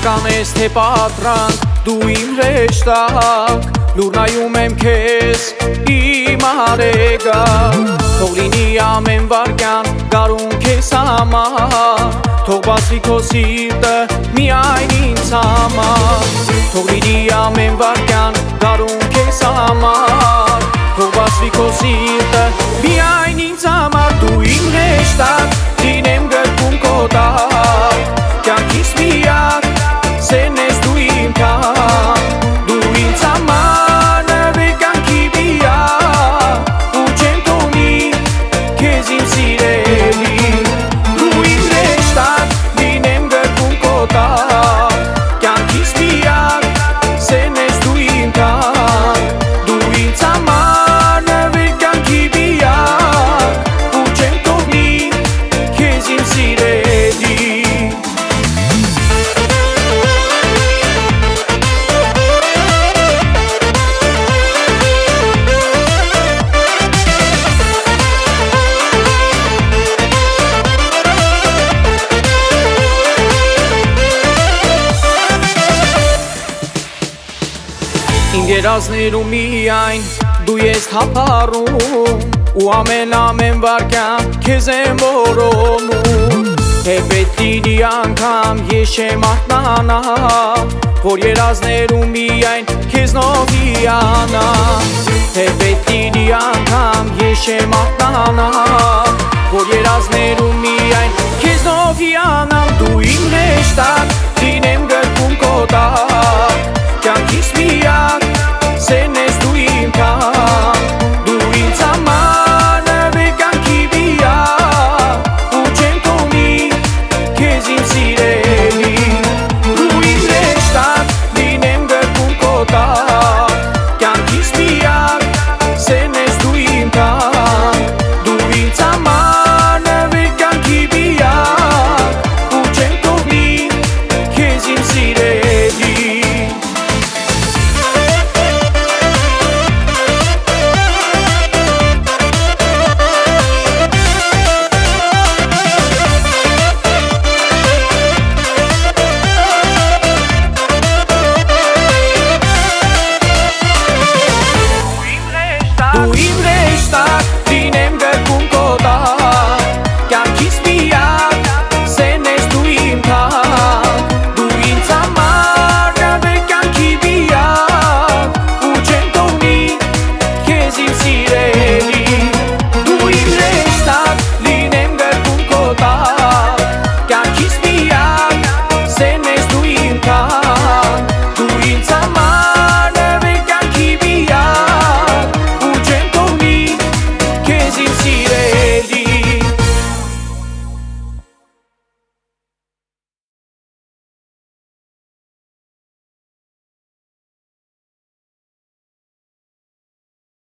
ես թե պատրանք դու իմ հեշտակ լուրնայում եմ քեզ իմ արեգա թող լինի ամեն վարքյան գարուն քեզ համար թող բացի քո սիրտը միայն ինձ համար թող լինի ամեն վարքյան գարուն քեզ համար թող բացի քո սիրտը Իմ երազներում միայն դու ես թափառում ու ամեն ամեն վարկյան քեզ եմ որոնում Թե պետք լինի անգամ ես չեմ աղտնանա Որ երազներում միայն քեզ նովիանա Թե պետք լինի անգամ ես չեմ աղտնանա Որ երազներում միայն քեզ նովիանամ Դու իմ հեշտակ լինեմ գ